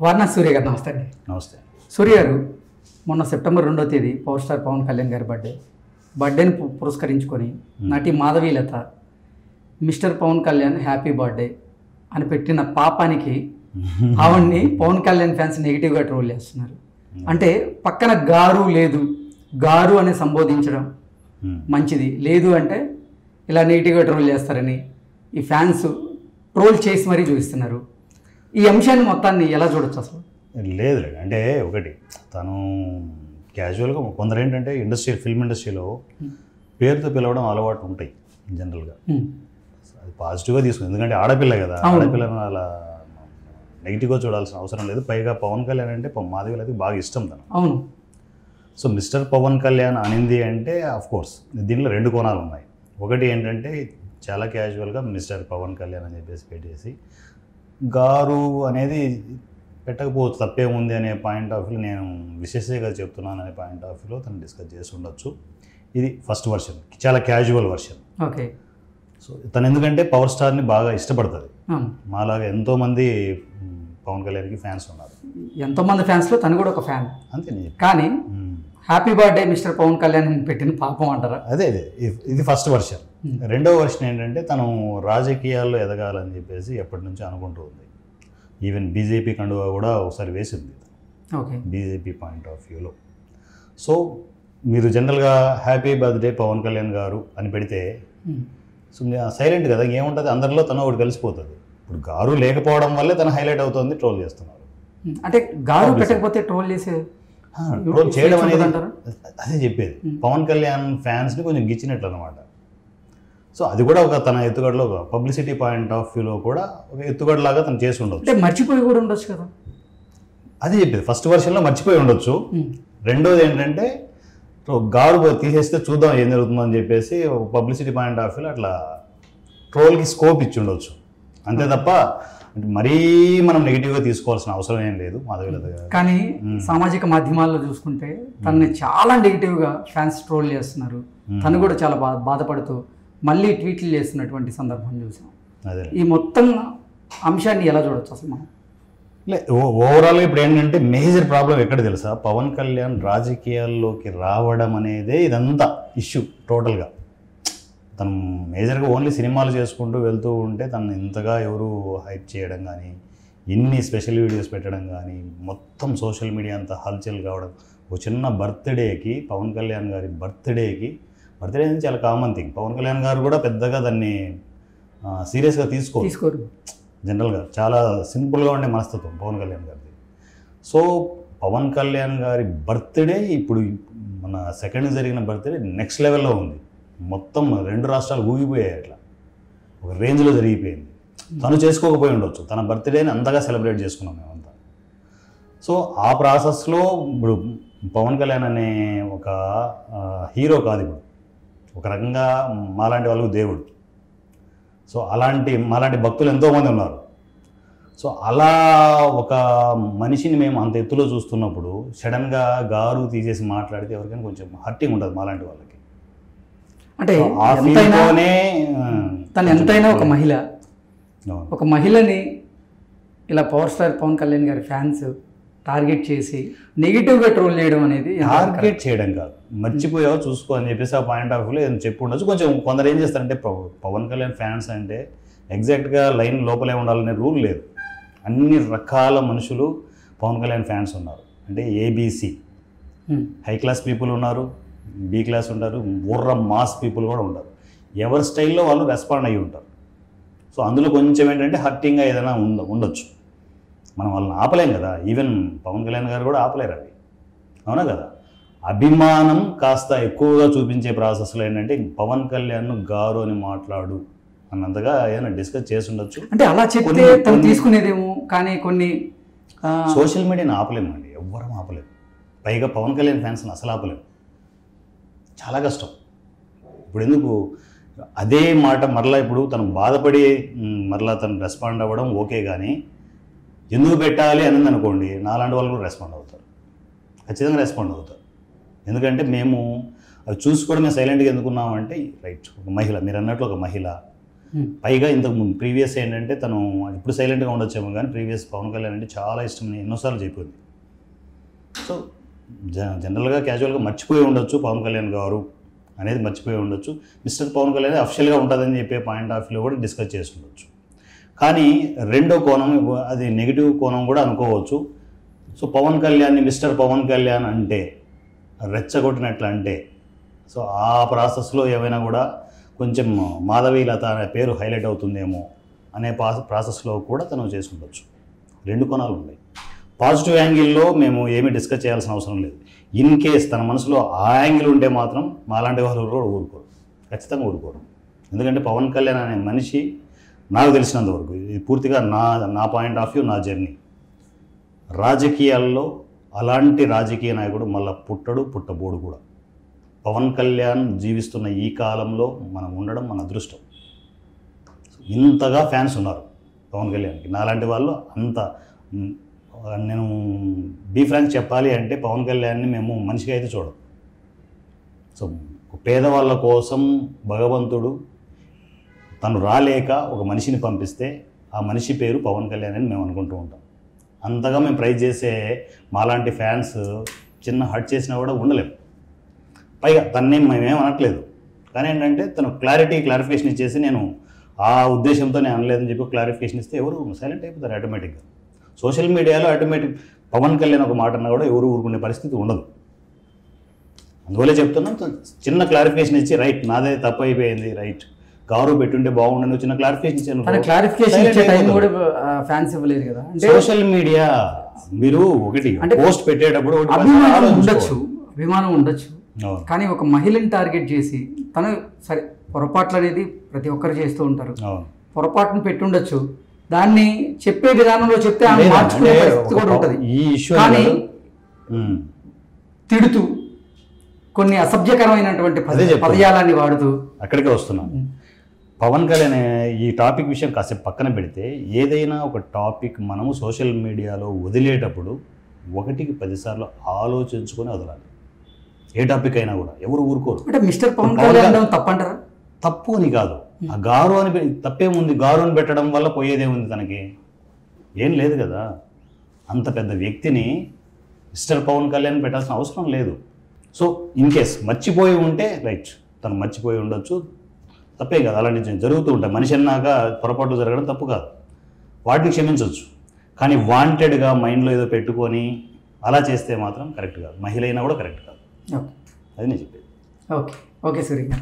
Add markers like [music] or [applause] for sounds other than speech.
వారణా సూర్య గారు నమస్తే అండి. నమస్తే. సూర్య గారు మొన్న సెప్టెంబర్ రెండో తేదీ పవర్ స్టార్ పవన్ కళ్యాణ్ గారి బర్త్డే. బర్త్డేని పురస్కరించుకొని నటి Madhavi Latha mister Pawan Kalyan happy birthday అని పెట్టిన పాపానికి [laughs] ఆవిడ్ని పవన్ కళ్యాణ్ ఫ్యాన్స్ నెగిటివ్గా ట్రోల్ చేస్తున్నారు. అంటే పక్కన గారు లేదు గారు అని సంబోధించడం. మంచిది. లేదు అంటే ఇలా నెగిటివ్గా ట్రోల్ చేస్తారని ఈ ఫ్యాన్స్ ట్రోల్ చేసి మరీ చూపిస్తున్నారు. ఈ అంశాన్ని మొత్తాన్ని ఎలా చూడొచ్చు అసలు? లేదు లేదు అంటే ఒకటి తను క్యాజువల్గా కొందరు ఏంటంటే ఇండస్ట్రీ ఫిల్మ్ ఇండస్ట్రీలో పేరుతో పిలవడం అలవాటు ఉంటాయి జనరల్గా. అది పాజిటివ్గా తీసుకుంది. ఎందుకంటే ఆడపిల్ల కదా. ఆడపిల్లను అలా నెగిటివ్గా చూడాల్సిన అవసరం లేదు. పైగా పవన్ కళ్యాణ్ అంటే మాధవిలకి బాగా ఇష్టం తను. అవును. సో మిస్టర్ పవన్ కళ్యాణ్ అనింది అంటే ఆఫ్ కోర్స్ దీనిలో రెండు కోణాలు ఉన్నాయి. ఒకటి ఏంటంటే చాలా క్యాజువల్గా మిస్టర్ పవన్ కళ్యాణ్ అని చెప్పేసి పెట్టేసి గారు అనేది పెట్టకపోవచ్చు తప్పేముంది అనే పాయింట్ ఆఫ్ వ్యూ నేను విశేషంగా చెప్తున్నాను అనే పాయింట్ ఆఫ్ వ్యూలో తను డిస్కస్ చేసి ఉండొచ్చు. ఇది ఫస్ట్ వర్షన్ చాలా క్యాజువల్ వర్షన్ ఓకే సో తను ఎందుకంటే పవర్ స్టార్ని బాగా ఇష్టపడుతుంది. అవును మాలాగా ఎంతోమంది పవన్ కళ్యాణ్కి ఫ్యాన్స్ ఉన్నారు. ఎంతోమంది ఫ్యాన్స్లో తను కూడా ఒక ఫ్యాన్ అంతే. కానీ మ్. Happy birthday mister Pawan Kalyan అని పెట్టిన పాపం అంటారా? అదే అదే. ఇది- ఫస్ట్ వర్షన్ రెండో వర్షన్ ఏంటంటే తను రాజకీయాల్లో ఎదగాలని చెప్పేసి ఎప్పటి నుంచో అనుకుంటూ ఉంది. ఈవెన్ బీజేపీ కండువా కూడా ఒకసారి వేసింది. ఓకే బీజేపీ పాయింట్ ఆఫ్ వ్యూలో సో మీరు జనరల్గా హ్యాపీ బర్త్డే పవన్ కళ్యాణ్ గారు అని పెడితే Hmm. సో సైలెంట్ కదా ఏముంటుంది? అందరిలో తను ఒకటి కలిసిపోతుంది. ఇప్పుడు గారు లేకపోవడం వల్లే తను హైలైట్ అవుతుంది ట్రోల్ చేస్తున్నారు. Hmm. అంటే గారు పెట్టకపోతే ట్రోల్ చేసే ట్రోల్ చేయడం అనేది? అదే చెప్పేది. పవన్ కళ్యాణ్ ఫ్యాన్స్ని కొంచెం గిచ్చినట్లు అనమాట సో అది కూడా ఒక తన ఎత్తుగడలో ఒక పబ్లిసిటీ పాయింట్ ఆఫ్ వ్యూలో కూడా ఒక ఎత్తుగడలాగా తను చేసి ఉండొచ్చు అంటే మర్చిపోయి కూడా ఉండొచ్చు కదా? అదే చెప్పేది. ఫస్ట్ వర్షన్లో మర్చిపోయి ఉండొచ్చు. రెండోది ఏంటంటే సో గారు తీసేస్తే చూద్దాం ఏం జరుగుతుందో అని చెప్పేసి పబ్లిసిటీ పాయింట్ ఆఫ్ వ్యూలో అట్లా ట్రోల్కి స్కోప్ ఇచ్చి ఉండొచ్చు. అంతే తప్ప అంటే మరీ మనం నెగిటివ్గా తీసుకోవాల్సిన అవసరం ఏం లేదు మాధవిలత గారు. కానీ సామాజిక మాధ్యమాల్లో చూసుకుంటే తనని చాలా నెగిటివ్గా ఫ్యాన్స్ ట్రోల్ చేస్తున్నారు. తను కూడా చాలా బా బాధపడుతూ మళ్ళీ ట్వీట్లు చేస్తున్నటువంటి సందర్భం చూసాం. అదే. ఈ మొత్తం అంశాన్ని ఎలా చూడొచ్చు అసలు మనం? ఓవరాల్గా ఇప్పుడు ఏంటంటే మేజర్ ప్రాబ్లం ఎక్కడ తెలుసా? పవన్ కళ్యాణ్ రాజకీయాల్లోకి రావడం అనేదే ఇదంతా ఇష్యూ టోటల్గా తను మేజర్గా ఓన్లీ సినిమాలు చేసుకుంటూ వెళ్తూ ఉంటే తను ఇంతగా ఎవరు హైప్ చేయడం కానీ ఇన్ని స్పెషల్ వీడియోస్ పెట్టడం కానీ మొత్తం సోషల్ మీడియా అంతా హల్చల్ కావడం ఒక చిన్న బర్త్డేకి పవన్ కళ్యాణ్ గారి బర్త్డేకి బర్త్డే అనేది చాలా కామన్ థింగ్. పవన్ కళ్యాణ్ గారు కూడా పెద్దగా దాన్ని సీరియస్గా తీసుకోరు. తీసుకోరు. జనరల్గా చాలా సింపుల్గా ఉండే మనస్తత్వం పవన్ కళ్యాణ్ గారిది. సో పవన్ కళ్యాణ్ గారి బర్త్డే ఇప్పుడు మన సెకండ్ జరిగిన బర్త్డే నెక్స్ట్ లెవెల్లో ఉంది. మొత్తం రెండు రాష్ట్రాలు ఊగిపోయాయి అట్లా. ఒక రేంజ్లో జరిగిపోయింది. తను చేసుకోకపోయి ఉండొచ్చు. తన బర్త్డేని అంతగా సెలబ్రేట్ చేసుకున్నాం మేమంతా. సో ఆ ప్రాసెస్లో ఇప్పుడు పవన్ కళ్యాణ్ అనే ఒక హీరో కాదు ఇప్పుడు. ఒక రకంగా మాలాంటి వాళ్ళకు దేవుడు. సో అలాంటి మాలాంటి భక్తులు ఎంతోమంది ఉన్నారు. సో అలా ఒక మనిషిని మేము అంత ఎత్తులో చూస్తున్నప్పుడు సడన్గా గారు తీసేసి మాట్లాడితే ఎవరికైనా కొంచెం హర్టింగ్ ఉంటుంది మాలాంటి వాళ్ళకి. అంటే తను ఎంతైనా ఒక మహిళ. ఒక మహిళని ఇలా పవర్ స్టార్ పవన్ కళ్యాణ్ గారి ఫ్యాన్స్ టార్గెట్ చేసి నెగిటివ్గా ట్రోల్ చేయడం అనేది టార్గెట్ చేయడం కాదు. మర్చిపోయావు? చూసుకో అని చెప్పేసి ఆ పాయింట్ ఆఫ్ వ్యూలో ఏదైనా చెప్పి ఉండొచ్చు. కొంచెం కొందరు ఏం చేస్తారంటే పవ- పవన్ కళ్యాణ్ ఫ్యాన్స్ అంటే ఎగ్జాక్ట్గా లైన్ లోపలే ఉండాలనే రూల్ లేదు. అన్ని రకాల మనుషులు పవన్ కళ్యాణ్ ఫ్యాన్స్ ఉన్నారు. అంటే ఏబీసీ. హై క్లాస్ పీపుల్ ఉన్నారు. బీ క్లాస్ ఉంటారు బుర్ర మాస్ పీపుల్ కూడా ఉంటారు. ఎవరి స్టైల్లో వాళ్ళు రెస్పాండ్ అయ్యి ఉంటారు. సో అందులో కొంచెం ఏంటంటే హర్టింగ్గా ఏదైనా ఉండ ఉండొచ్చు. మనం వాళ్ళని ఆపలేం కదా. ఈవెన్ పవన్ కళ్యాణ్ గారు కూడా ఆపలేరు అవి అవునా కదా? అభిమానం కాస్త ఎక్కువగా చూపించే ప్రాసెస్లో ఏంటంటే పవన్ కళ్యాణ్ గారు అని మాట్లాడు అన్నంతగా ఏదైనా డిస్కస్ చేసి ఉండొచ్చు. అంటే అలా చెప్తే తను తీసుకునేదేమో కానీ కొన్ని సోషల్ మీడియాని ఆపలేమండి. ఎవ్వరం ఆపలేము పైగా పవన్ కళ్యాణ్ ఫ్యాన్స్ని అసలు ఆపలేము చాలా కష్టం. ఇప్పుడు ఎందుకు అదే మాట మరలా ఇప్పుడు తను బాధపడి మరలా తను రెస్పాండ్ అవ్వడం ఓకే కానీ ఎందుకు పెట్టాలి అని అనుకోండి నాలాంటి వాళ్ళు కూడా రెస్పాండ్ అవుతారు. ఖచ్చితంగా రెస్పాండ్ అవుతారు. ఎందుకంటే మేము అవి మేము సైలెంట్గా ఎందుకున్నామంటే రైట్ ఒక మహిళ మీరు అన్నట్లు ఒక మహిళ. పైగా ఇంతకు ప్రీవియస్ ఏంటంటే తను ఇప్పుడు సైలెంట్గా ఉండొచ్చేమో కానీ ప్రీవియస్ పవన్ కళ్యాణ్ అంటే చాలా ఇష్టం ఎన్నోసార్లు చెప్పింది సో జనరల్గా క్యాజువల్గా మర్చిపోయి ఉండొచ్చు పవన్ కళ్యాణ్ గారు అనేది మర్చిపోయి ఉండొచ్చు. మిస్టర్ పవన్ కళ్యాణ్ అఫిషియల్గా ఉంటుందని చెప్పే పాయింట్ ఆఫ్ వ్యూ కూడా డిస్కస్ చేసి ఉండొచ్చు కానీ రెండో కోణం అది నెగిటివ్ కోణం కూడా అనుకోవచ్చు. సో పవన్ కళ్యాణ్ని మిస్టర్ పవన్ కళ్యాణ్ అంటే రెచ్చగొట్టినట్లు అంటే సో ఆ ప్రాసెస్లో ఏమైనా కూడా కొంచెం మాధవీలత అనే పేరు హైలైట్ అవుతుందేమో అనే ప్రాసెస్లో కూడా తను చేసుకుండొచ్చు రెండు కోణాలు ఉన్నాయి పాజిటివ్ యాంగిల్లో మేము ఏమీ డిస్కస్ చేయాల్సిన అవసరం లేదు. ఇన్ కేస్ తన మనసులో ఆ యాంగిల్ ఉంటే మాత్రం మాలాంటి వాళ్ళు కూడా ఊరుకోరు. ఖచ్చితంగా ఊరుకోరు. ఎందుకంటే పవన్ కళ్యాణ్ అనే మనిషి నాకు తెలిసినంత వరకు ఇది పూర్తిగా నా నా పాయింట్ ఆఫ్ వ్యూ నా జర్నీ. రాజకీయాల్లో అలాంటి రాజకీయ నాయకుడు మళ్ళా పుట్టడు పుట్టబోడు కూడా. పవన్ కళ్యాణ్ జీవిస్తున్న ఈ కాలంలో మనం ఉండడం మన అదృష్టం. ఇంతగా ఫ్యాన్స్ ఉన్నారు పవన్ కళ్యాణ్కి. నాలాంటి వాళ్ళు అంత నేను బీ ఫ్రాంక్ చెప్పాలి అంటే పవన్ కళ్యాణ్ని మేము మనిషిగా అయితే చూడం. సో పేదవాళ్ళ కోసం భగవంతుడు తను రాలేక ఒక మనిషిని పంపిస్తే ఆ మనిషి పేరు పవన్ కళ్యాణ్ అని మేము అనుకుంటూ ఉంటాం. అంతగా మేము ప్రైజ్ చేసే మాలాంటి ఫ్యాన్స్ చిన్న హట్ చేసినా కూడా ఉండలేము పైగా తన్నేం మేమేం అనట్లేదు. కానీ ఏంటంటే తను క్లారిటీ క్లారిఫికేషన్ ఇచ్చేసి నేను ఆ ఉద్దేశంతో నేను అనలేదని చెప్పి క్లారిఫికేషన్ ఇస్తే ఎవరు సైలెంట్ అయిపోతారు ఆటోమేటిక్గా సోషల్ మీడియాలో ఆటోమేటిక్ పవన్ కళ్యాణ్ ఒక మాట అన్నా కూడా ఎవరు ఊరుకునే పరిస్థితి ఉండదు. అందువల్లే చెప్తున్నాం చిన్న క్లారిఫికేషన్ ఇచ్చి రైట్ నాదే తప్పు అయిపోయింది రైట్ కారు పెట్టుంటే బాగుండని చిన్న క్లారిఫికేషన్ ఇచ్చాను తన క్లారిఫికేషన్ ఇచ్చే టైం కూడా ఫ్యాన్స్ ఇవ్వలేదు కదా. సోషల్ మీడియా మీరు ఒకటి అంటే పోస్ట్ పెట్టేటప్పుడు అభిమానం. ఉండొచ్చు అభిమానం ఉండొచ్చు. కానీ ఒక మహిళని టార్గెట్ చేసి తను సరే పొరపాట్లు అనేది ప్రతి ఒక్కరు చేస్తూ ఉంటారు. పొరపాటును పెట్టి ఉండొచ్చు దాన్ని చెప్పే విధానంలో చెప్తే ఆమె మార్చుకునే పరిస్థితి కూడా ఉంటుంది. కానీ తిడుతూ కొన్ని అసభ్యకరమైనటువంటి. పదజాలాన్ని వాడుతూ. అక్కడికే వస్తున్నాం పవన్ కళ్యాణ్ ఈ టాపిక్ విషయం కాసేపు పక్కన పెడితే ఏదైనా ఒక టాపిక్ మనము సోషల్ మీడియాలో వదిలేటప్పుడు ఒకటికి పదిసార్లు ఆలోచించుకొని వదలాలి. ఏ టాపిక్ అయినా కూడా ఎవరు ఊరుకోరు. అంటే మిస్టర్ పవన్ కళ్యాణ్ తప్పంటారా? తప్పు అని కాదు. ఆ గారు అని తప్పేముంది గారు అని పెట్టడం వల్ల పోయేదేముంది తనకి. ఏం లేదు కదా. అంత పెద్ద వ్యక్తిని మిస్టర్ పవన్ కళ్యాణ్ పెట్టాల్సిన అవసరం లేదు. సో ఇన్ కేస్ మర్చిపోయి ఉంటే రైట్ తను మర్చిపోయి ఉండొచ్చు. తప్పే కాదు. అలాంటివి జరుగుతూ ఉంటాయి. మనిషి అన్నాక పొరపాట్లు జరగడం తప్పు కాదు. వాటిని క్షమించవచ్చు కానీ వాంటెడ్గా మైండ్లో ఏదో పెట్టుకొని అలా చేస్తే మాత్రం కరెక్ట్ కాదు. మహిళ అయినా కూడా కరెక్ట్ కాదు. అది నేను చెప్పేది. ఓకే. ఓకే సూర్య.